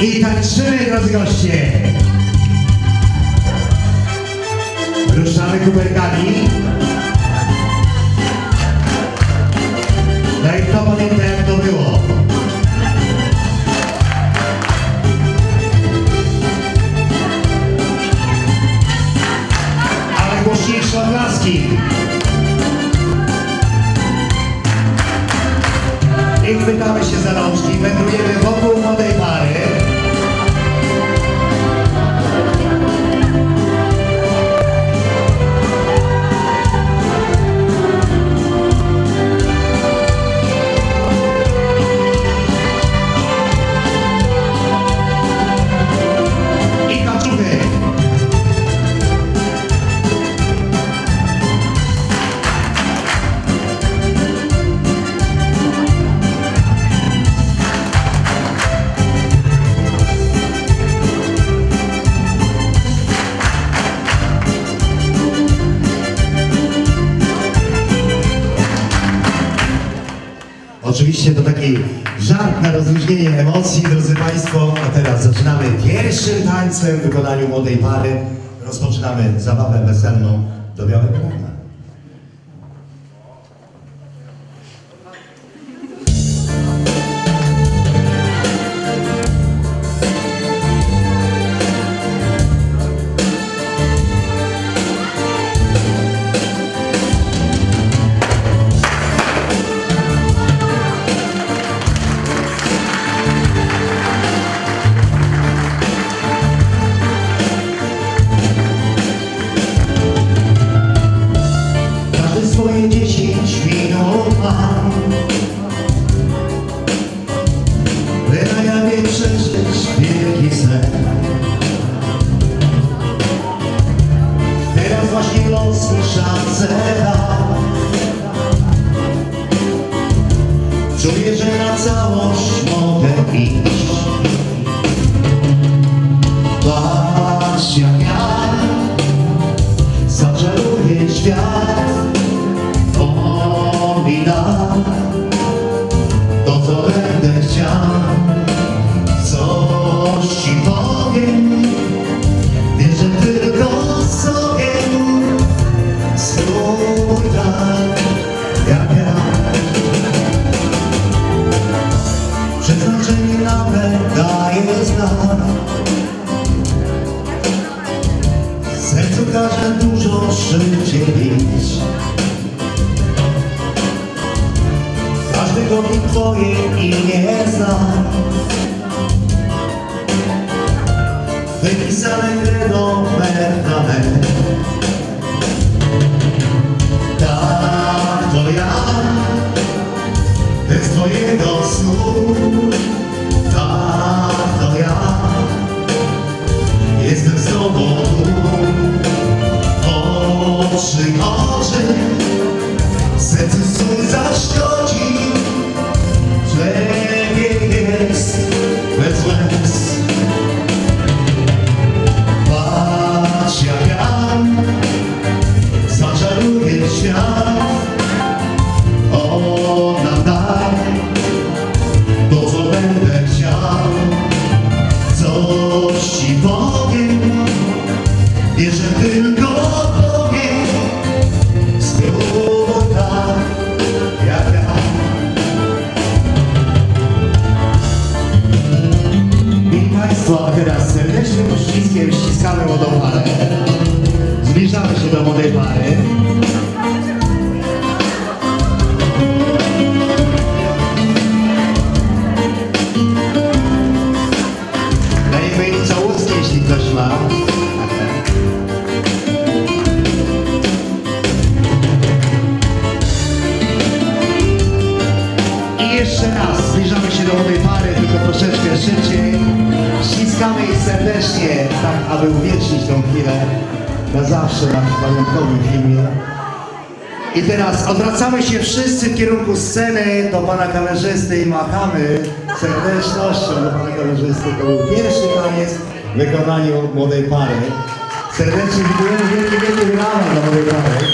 I tańczymy, drodzy goście. Ruszamy kuberkami. No i kto pamięta jak to było? Ale głośniejsze oklaski. I chwytamy się za rączki, wędrujemy Oczywiście to taki żart na rozluźnienie emocji, drodzy Państwo. A teraz zaczynamy pierwszym tańcem w wykonaniu młodej pary. Rozpoczynamy zabawę weselną do białego rana. Mi szansę da Czuję, że na całość mogę iść. Patrz jak ja Zaczaruję świat On daje znak. Sercu każe dużo szybciej bić. Każdy robi twoje imię zna. Wypisane credo permanent Tak to ja. Bez twojego snu Jestem z tobą I Państwo, a teraz serdecznym uściskiem ściskamy młodą parę Zbliżamy się do młodej pary Dajmy im całuski, jeśli ktoś ma. I jeszcze raz zbliżamy się do młodej pary, tylko troszeczkę szybciej. Ściskamy ich serdecznie, tak aby uwiecznić tą chwilę na zawsze na pamiątkowym filmie. I teraz odwracamy się wszyscy w kierunku sceny do pana kamerzysty i machamy serdecznością do pana kamerzysty. To był pierwszy taniec w wykonaniu młodej pary. Serdecznie dziękujemy, wielkie, wielkie brawa dla młodej pary.